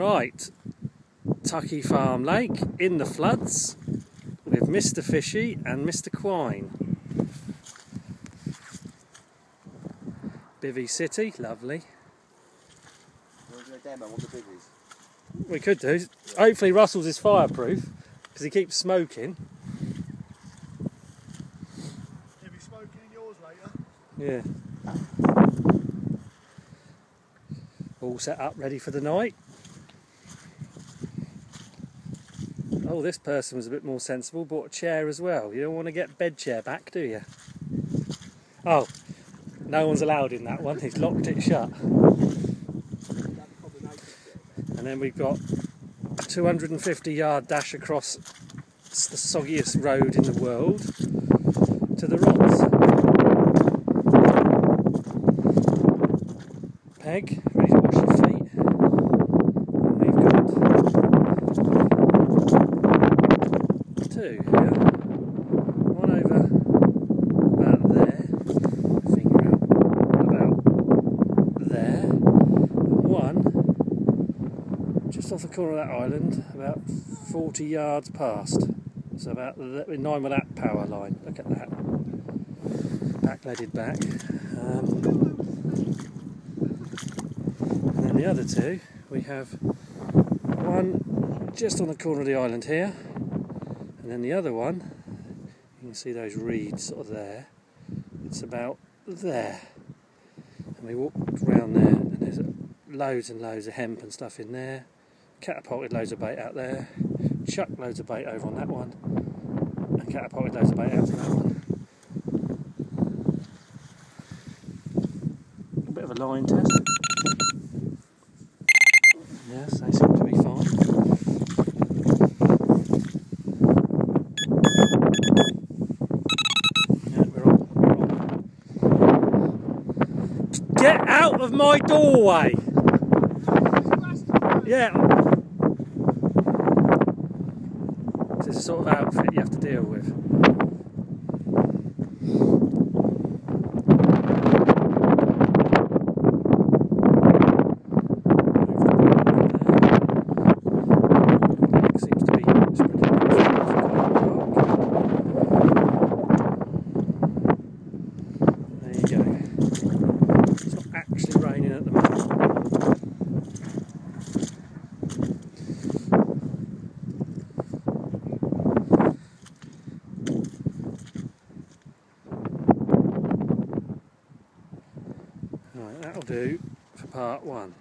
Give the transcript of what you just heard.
Right, Tucky Farm Lake in the floods with Mr Fishy and Mr Quine. Bivvy City, lovely. We could do. Hopefully Russell's is fireproof because he keeps smoking. He'll be smoking in yours later. Yeah. All set up, ready for the night. Oh, this person was a bit more sensible, bought a chair as well. You don't want to get bed chair back, do you? Oh, no one's allowed in that one. He's locked it shut. And then we've got a 250 yard dash across the soggiest road in the world to the rocks. Peg, ready to wash your feet. And we've got two here. One over about there, finger out about there, and one just off the corner of that island, about 40 yards past. So about in line with that power line. Look at that. Backleaded back. Um, and then the other two, we have one just on the corner of the island here, and then the other one, you can see those reeds sort of there. It's about there. And we walked around there, and there's loads and loads of hemp and stuff in there. Catapulted loads of bait out there. Chucked loads of bait over on that one. And catapulted loads of bait out to that one. A bit of a line test. Yes, they seem to be fine. Yeah, we're on. We're on. Get out of my doorway! Yeah. This is the sort of outfit you have to deal with. Seems to be spreading across the park. There you go. It's not actually raining at the moment. Right, that'll do for part one.